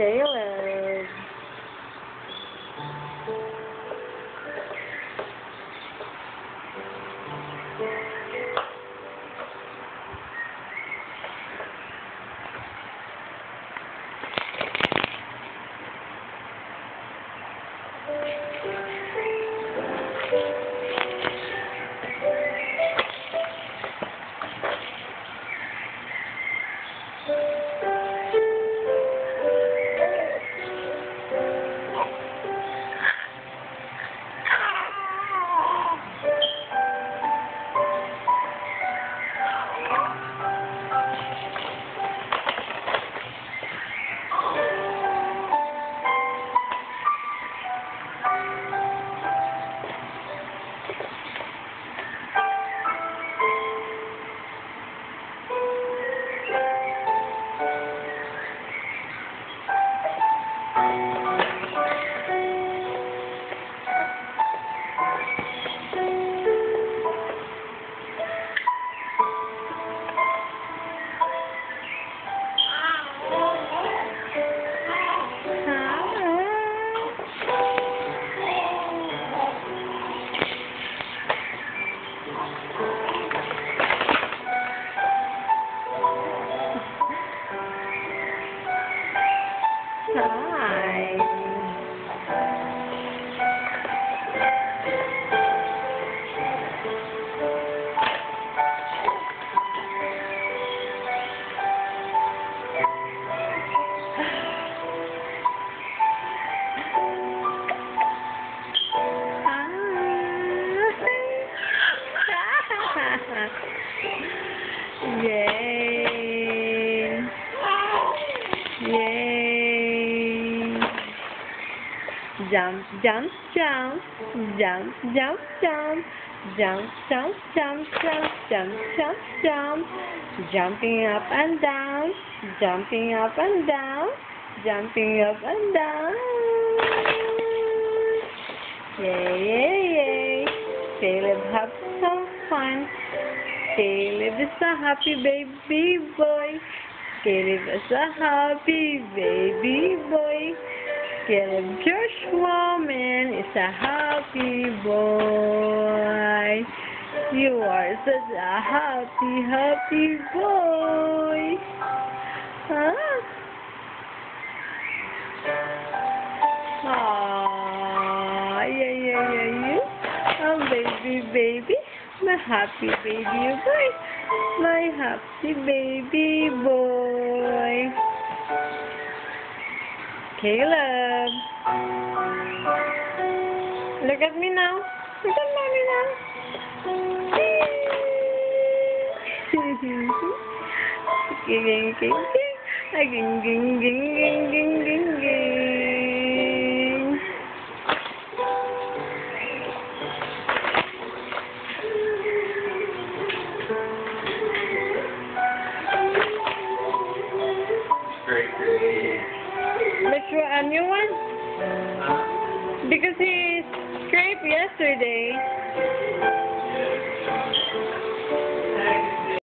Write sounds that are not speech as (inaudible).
Taylor. Thank you. Jump, jump, jump, jump, jump, jump, jump, jump, jump, jump, jump, jump, jump, jumping up and down, jumping up and down, jumping up and down. Yay, yay, yay! Caleb have some fun. Caleb is a happy baby boy. Caleb is a happy baby boy. Caleb Joshua Mann is a happy boy. You are such a happy, happy boy. Huh? Aww, yeah, yeah, yeah, you. Oh, baby, baby. My happy baby boy. My happy baby boy. Caleb. Look at me now. Look at mommy now. Ging, ging, (laughs) ging, ging. Ging, ging, ging, ging, ging. A new one. Because he scraped yesterday.